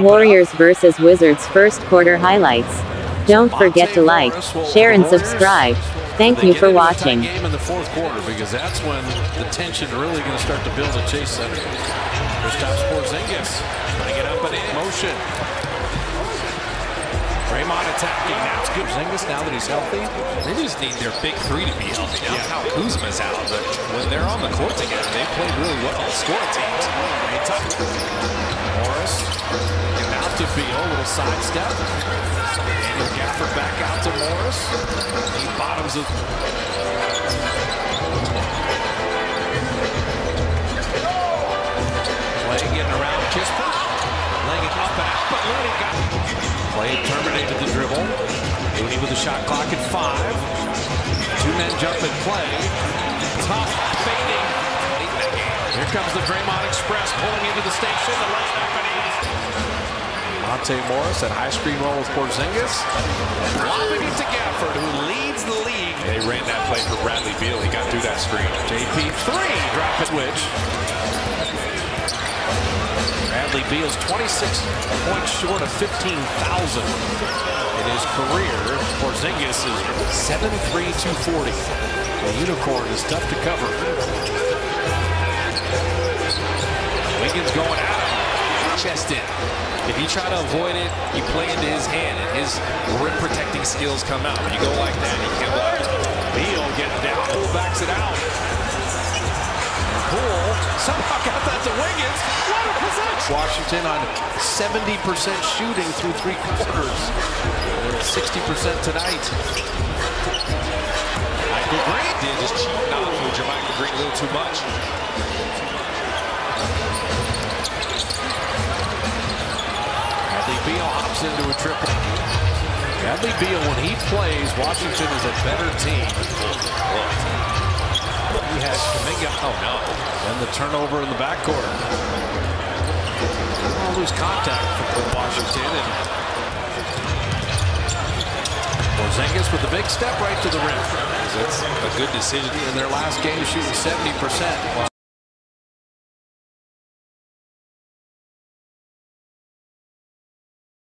Warriors vs Wizards first quarter highlights. Don't forget to like, share and subscribe. Thank you for watching. Game in the fourth quarter because that's when the tension really going to start to build at Chase Center. Kristaps Porzingis putting it up and in motion. Draymond attacking. Now it's good. Porzingis now that he's healthy. They just need their big three to be healthy. Now Kyle Kuzma's out, but when they're on the court together, they play really well. Score teams. Morris out to Beal, little sidestep. Daniel Gafford back out to Morris. He bottoms of. Play getting around Kispert. Laying it up and out, but Looney got Play terminated the dribble. Looney with the shot clock at five. Two men jump and play. Tough fading. Here comes the Draymond Express pulling into the station. The left up. Monte Morris at high screen roll with Porzingis. And lobbing it to Gafford, who leads the league. They ran that play for Bradley Beal. He got through that screen. JP three, drop it, which. Bradley Beal's 26 points short of 15,000 in his career. Porzingis is 7'3", 240. The unicorn is tough to cover. Wiggins going at him. Chest in. If you try to avoid it, you play into his hand, and his rim protecting skills come out. When you go like that, you can't block it. Beal getting down, Poole backs it out. Poole somehow got that to Wiggins. What a possession! Washington on 70% shooting through three quarters. 60% tonight. Michael Green did just cheating off with JaMychal Green a little too much. Bradley Into a triple. Bradley Beal, when he plays, Washington is a better team. He has Kuminga. Oh, no. And the turnover in the backcourt. All lose contact with Washington. And Porzingis with the big step right to the rim. That's a good decision. In their last game, shooting 70%.